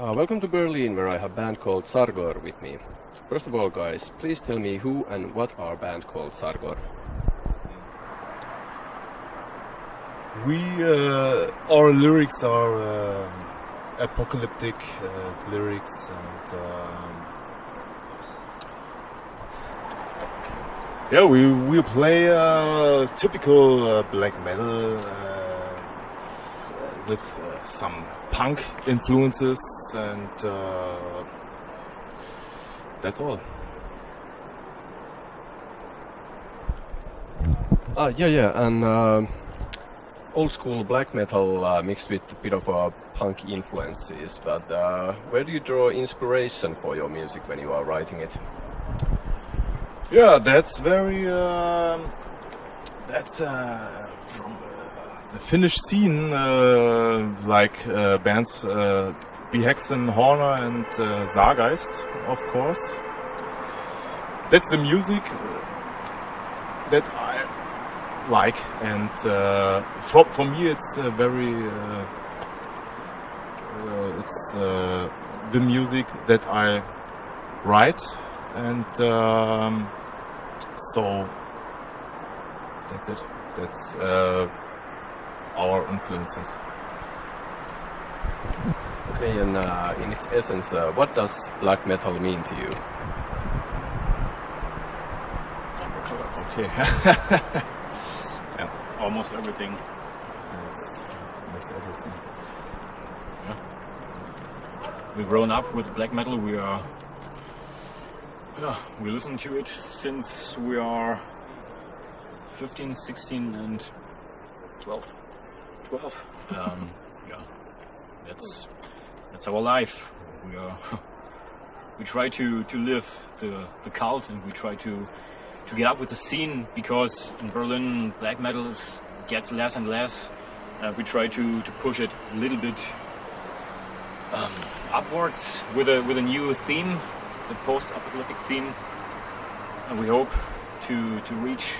Uh, welcome to Berlin, where I have a band called Sargor with me. First of all, guys, please tell me who and what our band called Sargor. We, uh, our lyrics are uh, apocalyptic uh, lyrics and um, yeah, we we play uh, typical uh, black metal uh, with uh, some punk influences and uh, that's all. Ah, yeah, yeah, and uh, old school black metal uh, mixed with a bit of uh, punk influences. But uh, where do you draw inspiration for your music when you are writing it? Yeah, that's very. Um, that's uh, from uh, Finnish scene, uh, like uh, bands uh, Behexen, Horna, and uh, of course. That's the music that I like, and uh, for for me, it's uh, very. Uh, uh, it's uh, the music that I write, and um, so that's it. That's uh, our influences. Okay, and uh, in its essence, uh, what does black metal mean to you? Okay. yeah, Almost everything. that's, that's everything. We've grown up with black metal. We are. Yeah, we listen to it since we are 15, 16, and 12. 12. Um, yeah, that's that's our life. We are. we try to, to live the, the cult and we try to to get up with the scene because in Berlin black metal gets less and less. Uh, we try to, to push it a little bit um, upwards with a with a new theme, the post-apocalyptic theme, and we hope to to reach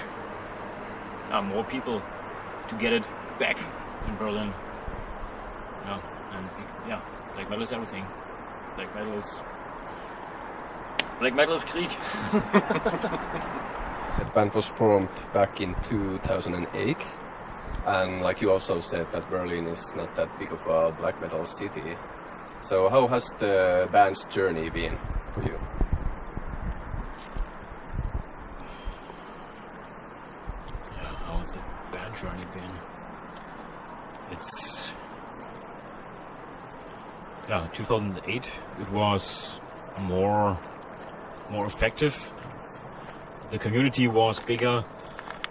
uh, more people to get it back in Berlin. Yeah, and yeah, black metal is everything. Black metal is black metal is Krieg. That band was formed back in 2008, and like you also said, that Berlin is not that big of a black metal city. So how has the band's journey been for you? Yeah, how's the band journey been? It's yeah, 2008. It was more more effective. The community was bigger,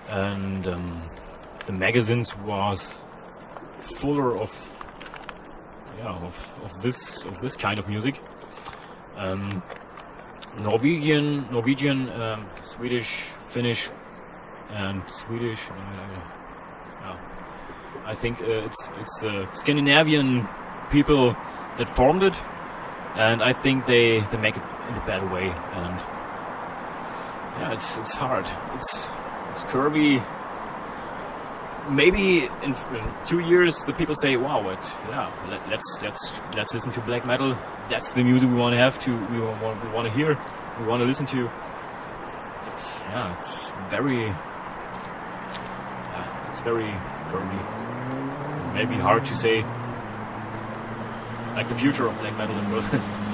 and um, the magazines was fuller of yeah of, of this of this kind of music. Um, Norwegian, Norwegian, um, Swedish, Finnish, and Swedish. Uh. I think uh, it's it's uh, Scandinavian people that formed it, and I think they they make it in a better way. And yeah, it's it's hard. It's it's curvy. Maybe in, in two years the people say, "Wow, it, yeah, let, let's let's let's listen to black metal. That's the music we want to have to we want we want to hear, we want to listen to." It's yeah, it's very it's very curvy. Maybe hard to say. Like the future of black metal in Berlin.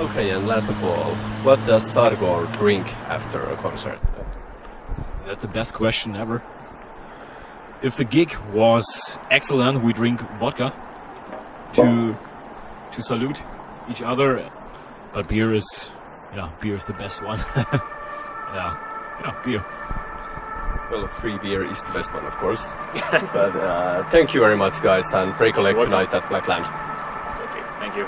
Okay, and last of all, what does Sargor drink after a concert? That's the best question ever. If the gig was excellent, we drink vodka to to salute each other. But beer is, yeah, beer is the best one. yeah, yeah, beer. Well, free beer is the best one, of course. but uh, thank you very much, guys, and pray collect tonight at Blackland. Okay, thank you.